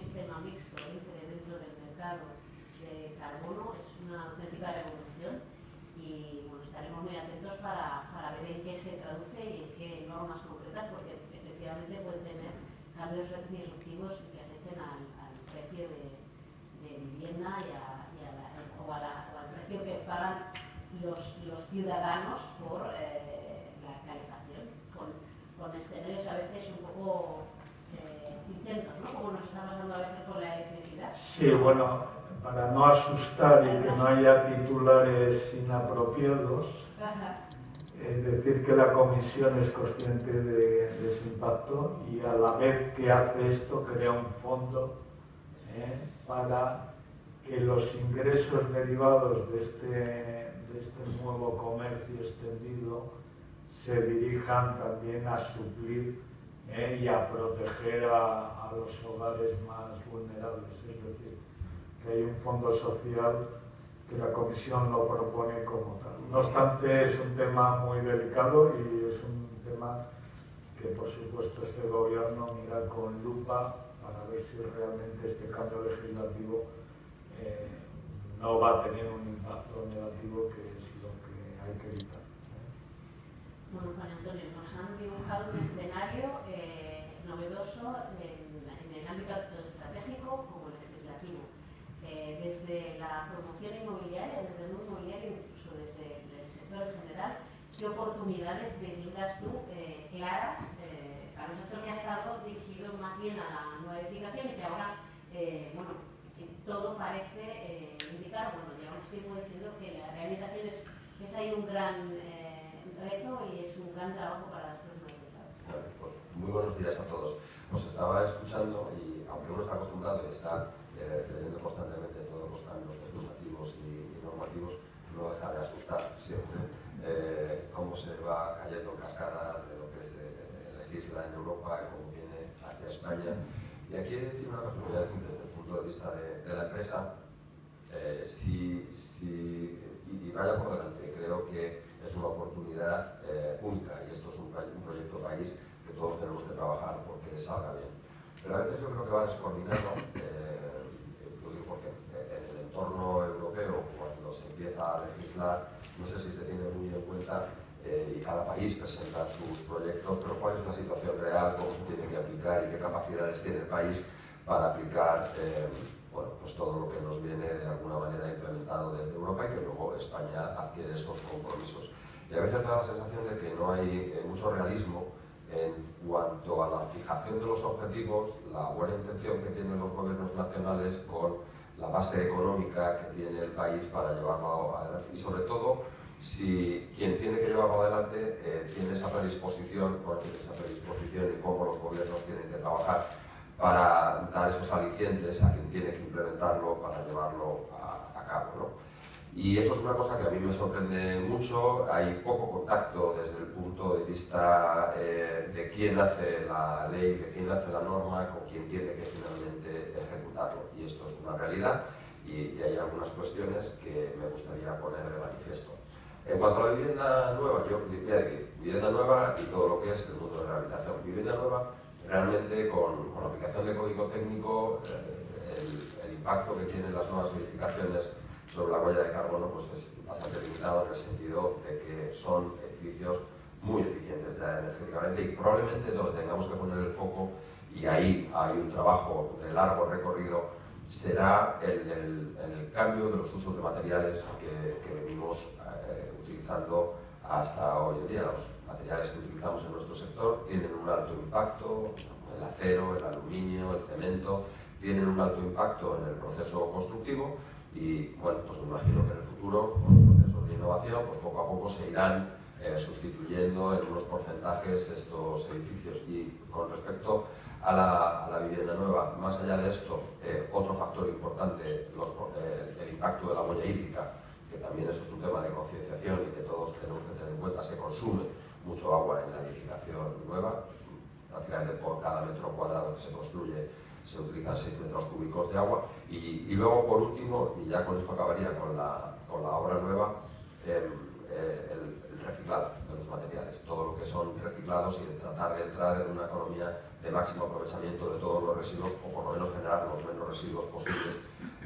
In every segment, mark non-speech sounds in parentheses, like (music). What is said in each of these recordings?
sistema mixto dentro del mercado de carbono es una auténtica revolución y bueno, estaremos muy atentos para, para, ver en qué se traduce y en qué normas concretas, porque efectivamente pueden tener cambios disruptivos que afecten al, precio de, vivienda y, a, o, al precio que pagan los, los ciudadanos por eh, la calefacción, con, con escenarios a veces un poco eh, incentos, ¿no? Como nos está pasando a veces con la electricidad. Sí, bueno, para no asustar y que no haya titulares inapropiados, es decir que la comisión es consciente de, ese impacto y a la vez que hace esto crea un fondo ¿eh? para que los ingresos derivados de este, de este nuevo comercio extendido se dirijan también a suplir y a proteger a, a los hogares más vulnerables. Es decir, que hay un fondo social que la Comisión lo propone como tal. No obstante, es un tema muy delicado y es un tema que, por supuesto, este Gobierno mira con lupa para ver si realmente este cambio legislativo eh, no va a tener un impacto negativo que es lo que hay que evitar. Bueno, Juan Antonio, nos han dibujado un escenario eh, novedoso en, el ámbito estratégico como legislativo. Eh, desde la promoción inmobiliaria, desde el mundo inmobiliario, incluso desde el sector en general, ¿qué oportunidades vislumbras tú eh, claras para un sector que ha estado dirigido más bien a la nueva edificación y que ahora, bueno, todo parece indicar, bueno, llevamos tiempo diciendo que la rehabilitación es, es ahí un gran reto y es un gran trabajo para próximas décadas. Pues, muy buenos días a todos. Os estaba escuchando y aunque uno está acostumbrado y está leyendo constantemente todos los cambios legislativos y, normativos, no deja de asustar siempre eh, cómo se va cayendo en cascada de lo que se legisla en Europa y cómo viene hacia España. Y aquí hay decir una cosa, voy a decir desde el punto de vista de, la empresa, eh, si, si, y, vaya por delante, creo que es una oportunidad eh, única y esto es un, un proyecto país que todos tenemos que trabajar porque salga bien. Pero a veces yo creo que va descoordinado entorno europeo, cuando se empieza a legislar, no sé si se tiene muy en cuenta eh, y cada país presenta sus proyectos, pero cuál es la situación real, cómo se tiene que aplicar y qué capacidades tiene el país para aplicar eh, bueno, pues todo lo que nos viene de alguna manera implementado desde Europa y que luego España adquiere esos. Y a veces da la sensación de que no hay eh, mucho realismo en cuanto a la fijación de los objetivos, la buena intención que tienen los gobiernos nacionales con la base económica que tiene el país para llevarlo adelante y sobre todo si quien tiene que llevarlo adelante eh, tiene esa predisposición, bueno, tiene esa predisposición y cómo los gobiernos tienen que trabajar para dar esos alicientes a quien tiene que implementarlo para llevarlo a, a cabo. ¿no? Y eso es una cosa que a mí me sorprende mucho. Hay poco contacto desde el punto de vista eh, de quién hace la ley, de quién hace la norma, con quién tiene que finalmente ejecutarlo. Y esto es una realidad y, hay algunas cuestiones que me gustaría poner de manifiesto. En cuanto a la vivienda nueva, yo voy a decir, vivienda nueva y todo lo que es el mundo de rehabilitación. Vivienda nueva, realmente con, con la aplicación de código técnico, eh, el, el impacto que tienen las nuevas edificaciones sobre la huella de carbono pues es bastante limitado en el sentido de que son edificios muy eficientes energéticamente y probablemente donde tengamos que poner el foco, y ahí hay un trabajo de largo recorrido, será el, el cambio de los usos de materiales que, que venimos eh, utilizando hasta hoy en día. Los materiales que utilizamos en nuestro sector tienen un alto impacto, el acero, el aluminio, el cemento, tienen un alto impacto en el proceso constructivo y bueno, pues me imagino que en el futuro, con procesos de innovación, pues poco a poco se irán eh, sustituyendo en unos porcentajes estos edificios. Y con respecto a la, a la vivienda nueva, más allá de esto, eh, otro factor importante, los, eh, el impacto de la huella hídrica, que también eso es un tema de concienciación y que todos tenemos que tener en cuenta, se consume mucho agua en la edificación nueva, prácticamente por cada metro cuadrado que se construye se utilizan 6 metros cúbicos de agua. Y, luego, por último, y ya con esto acabaría con la, con la obra nueva, em, eh, el, reciclado de los materiales, todo lo que son reciclados y tratar de entrar en una economía de máximo aprovechamiento de todos los residuos o por lo menos generar los menos residuos posibles.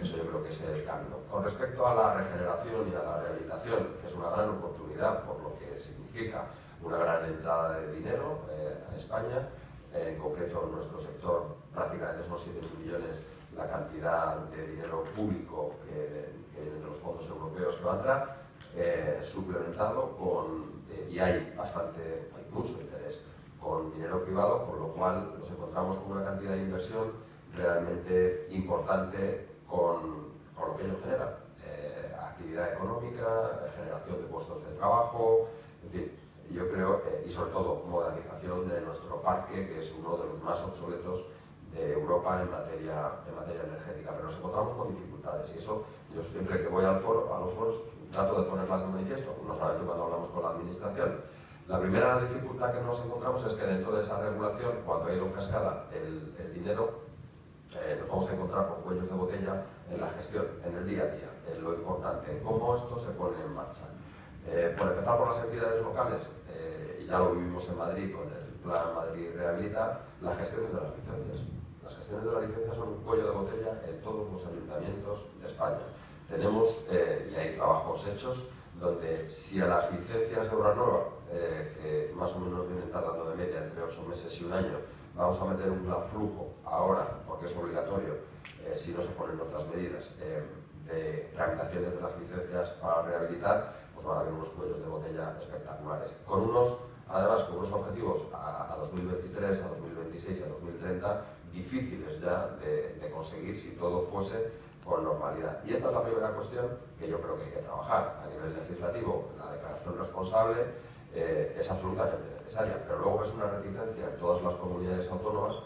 Eso yo creo que es el camino. Con respecto a la regeneración y a la rehabilitación, que es una gran oportunidad por lo que significa una gran entrada de dinero eh, a España, en concreto en nuestro sector prácticamente son 7 millones la cantidad de dinero público que, viene de los fondos europeos que va a entrar, eh, con, eh, y hay bastante, hay mucho interés con dinero privado, con lo cual nos encontramos con una cantidad de inversión realmente importante con, con lo que ello genera. Eh, actividad económica, generación de puestos de trabajo, yo creo, y sobre todo modernización de nuestro parque, que es uno de los más obsoletos de Europa en materia, en materia energética, pero nos encontramos con dificultades y eso yo siempre que voy al foro, a los foros trato de ponerlas en manifiesto, no solamente cuando hablamos con la administración. La primera dificultad que nos encontramos es que dentro de esa regulación, cuando hay ido en cascada el, dinero, eh, nos vamos a encontrar con cuellos de botella en la gestión, en el día a día, en lo importante, en cómo esto se pone en marcha. Eh, por empezar por las entidades locales, eh, y ya lo vivimos en Madrid con el Plan Madrid Rehabilita, la gestión es de las licencias gestiones de la licencia son un cuello de botella en todos los ayuntamientos de España. Tenemos, eh, y hay trabajos hechos, donde si a las licencias de obra nueva, eh, que más o menos vienen tardando de media entre ocho meses y un año, vamos a meter un plan flujo ahora, porque es obligatorio, eh, si no se ponen otras medidas, de tramitaciones de las licencias para rehabilitar, pues van a haber unos cuellos de botella espectaculares. Con unos, además, con unos objetivos a, a 2023, a 2026 y a 2030 difíciles ya de, conseguir si todo fuese con normalidad. Y esta es la primera cuestión que yo creo que hay que trabajar a nivel legislativo. La declaración responsable eh, es absolutamente necesaria, pero luego es una reticencia en todas las comunidades autónomas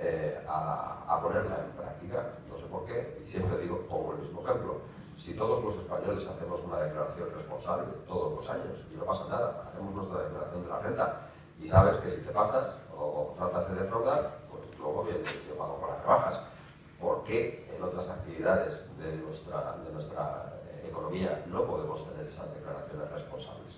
eh, a, ponerla en práctica. No sé por qué, y siempre digo, como el mismo ejemplo, si todos los españoles hacemos una declaración responsable todos los años y no pasa nada, hacemos nuestra declaración de la renta y sabes que si te pasas o tratas de defraudar, luego viene el pago por las trabajas. ¿Por qué en otras actividades de nuestra, de nuestra eh, economía no podemos tener esas declaraciones responsables?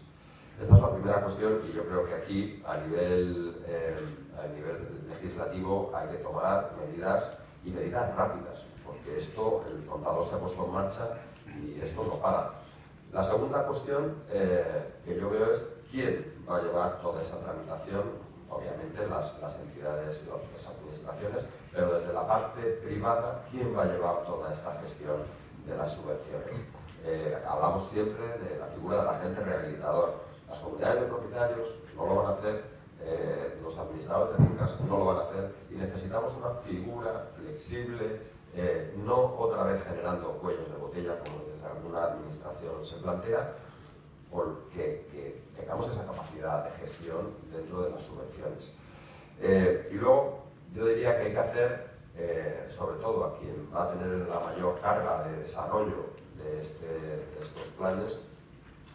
Esta es la primera cuestión y yo creo que aquí a nivel, eh, a nivel legislativo hay que tomar medidas y medidas rápidas, porque esto, el contador se ha puesto en marcha y esto no para. La segunda cuestión eh, que yo veo es quién va a llevar toda esa tramitación obviamente las, entidades y las administraciones, pero desde la parte privada, ¿quién va a llevar toda esta gestión de las subvenciones? Eh, hablamos siempre de la figura del agente rehabilitador. Las comunidades de propietarios no lo van a hacer, eh, los administradores de fincas no lo van a hacer y necesitamos una figura flexible, eh, no otra vez generando cuellos de botella como alguna administración se plantea, porque que tengamos esa capacidad de gestión dentro de las subvenciones. Eh, y luego, yo diría que hay que hacer, eh, sobre todo a quien va a tener la mayor carga de desarrollo de, este, estos planes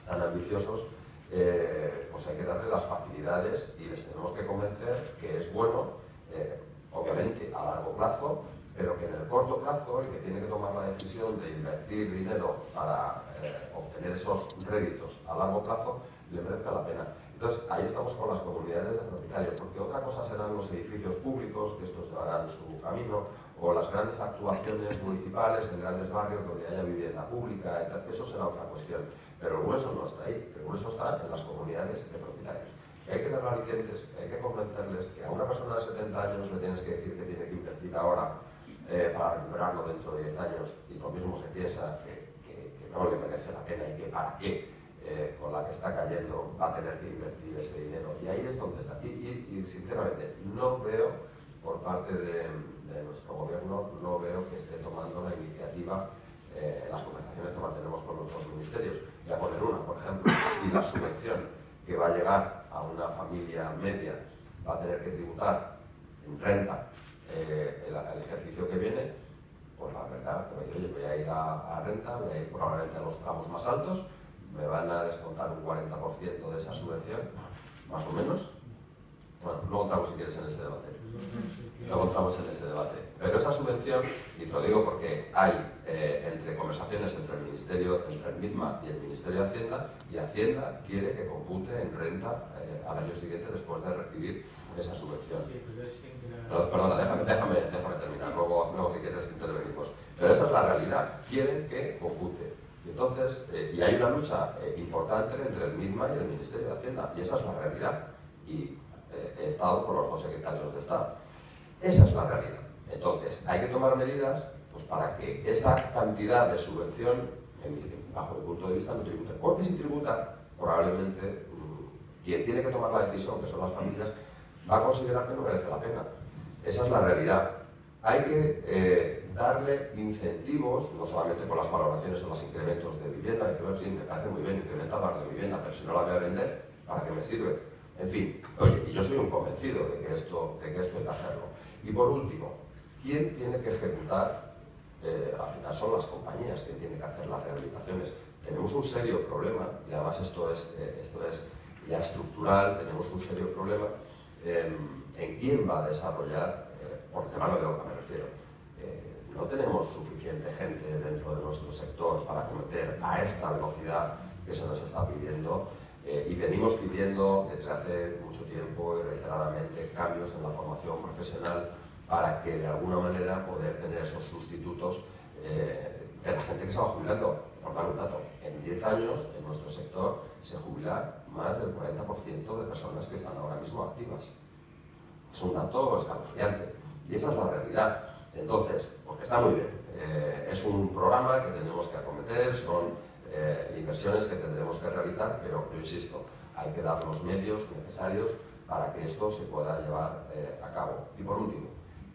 tan ambiciosos, eh, pues hay que darle las facilidades y les tenemos que convencer que es bueno, obviamente a largo plazo, pero que en el corto plazo el que tiene que tomar la decisión de invertir dinero para eh, obtener esos réditos a largo plazo le merezca la pena. Entonces, ahí estamos con las comunidades de propietarios, porque otra cosa serán los edificios públicos, que estos llevarán su camino, o las grandes actuaciones municipales en grandes barrios donde haya vivienda pública, eso será otra cuestión. Pero el grueso no está ahí, el grueso está en las comunidades de propietarios. hay que dar alicientes, hay que convencerles que a una persona de 70 años le tienes que decir que tiene que invertir ahora eh, para recuperarlo dentro de 10 años y lo mismo se piensa que, no le merece la pena y que para qué eh, con la que está cayendo va a tener que invertir ese dinero. Y ahí es donde está. Y, sinceramente no veo por parte de, nuestro gobierno, no veo que esté tomando la iniciativa eh, en las conversaciones que mantenemos con los dos ministerios. Y a poner una, por ejemplo, si la subvención que va a llegar a una familia media va a tener que tributar en renta eh, el, ejercicio que viene, pues la verdad, me dice, oye, voy a ir a, renta, voy a ir probablemente a los tramos más altos, me van a descontar un 40% de esa subvención, más o menos. Bueno, luego entramos si quieres en ese debate. Luego entramos en ese debate. Pero esa subvención, y te lo digo porque hay eh, entre conversaciones entre el Ministerio, entre el MITMA y el Ministerio de Hacienda, y Hacienda quiere que compute en renta eh, al año siguiente después de recibir esa subvención. Pero, perdona, déjame, déjame, déjame terminar, luego, luego si quieres intervenimos. Pero esa es la realidad, quieren que compute. Y entonces, eh, y hay una lucha importante entre el MITMA y el Ministerio de Hacienda, y esa es la realidad. Y he estado con los dos secretarios de Estado. Esa es la realidad. Entonces, hay que tomar medidas pues, para que esa cantidad de subvención, bajo mi punto de vista, no tribute. Porque si tributa, probablemente mm, quien tiene que tomar la decisión, que son las familias, va a considerar que no merece la pena. Esa es la realidad. Hay que eh, darle incentivos, no solamente con las valoraciones o los incrementos de vivienda, que sí, me parece muy bien incrementar la de vivienda, pero si no la voy a vender, ¿para qué me sirve? En fin, oye, y yo soy un convencido de que esto, de que esto hay que hacerlo. Y por último, ¿Quién tiene que ejecutar? Eh, al final son las compañías que tienen que hacer las rehabilitaciones. Tenemos un serio problema, y además esto es, eh, esto es ya estructural, tenemos un serio problema en quién va a desarrollar, eh, por tema de obra me refiero. no tenemos suficiente gente dentro de nuestro sector para cometer a esta velocidad que se nos está pidiendo y venimos pidiendo desde hace mucho tiempo y reiteradamente cambios en la formación profesional para que de alguna manera poder tener esos sustitutos eh, de la gente que se va jubilando. Por dar un dato, en 10 años en nuestro sector se jubila más del 40% de personas que están ahora mismo activas. Es un dato escalofriante y esa es la realidad. Entonces, porque está muy bien, eh, es un programa que tenemos que acometer, son eh, inversiones que tendremos que realizar, pero yo insisto, hay que dar los medios necesarios para que esto se pueda llevar a cabo. Y por último,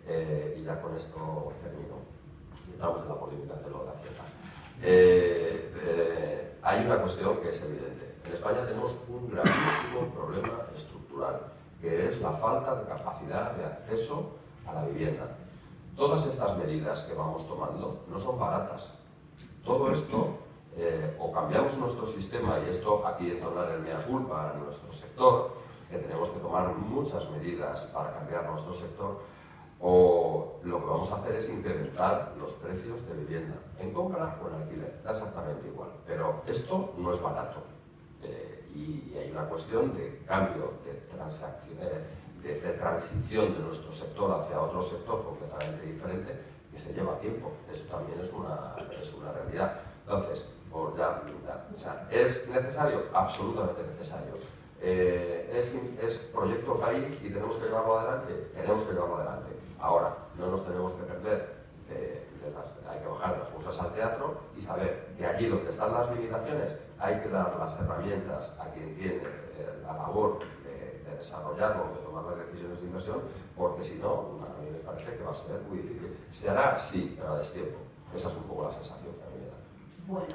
eh, y ya con esto termino. Entramos en la polémica de lo Hacienda. Eh, eh, hay una cuestión que es evidente. En España tenemos un gravísimo (coughs) problema estructural, que es la falta de capacidad de acceso a la vivienda. Todas estas medidas que vamos tomando no son baratas. Todo esto, o cambiamos nuestro sistema, y esto aquí entonar el mea culpa a nuestro sector, que tenemos que tomar muchas medidas para cambiar nuestro sector, o lo que vamos a hacer es incrementar los precios de vivienda, en compra o en alquiler, da exactamente igual. Pero esto no es barato eh, y hay una cuestión de cambio, de, de, de, transición de nuestro sector hacia otro sector completamente diferente que se lleva tiempo. Eso también es una, es una realidad. Entonces, por ya, ¿es necesario? Absolutamente necesario. Eh, es, es proyecto país y tenemos que llevarlo adelante, tenemos que llevarlo adelante Ahora, no nos tenemos que perder, de, las, hay que bajar las musas al teatro y saber que allí donde están las limitaciones hay que dar las herramientas a quien tiene eh, la labor de, de, desarrollarlo, de tomar las decisiones de inversión, porque si no, a mí me parece que va a ser muy difícil. Se hará, sí, pero a destiempo. Esa es un poco la sensación que a mí me da. Bueno.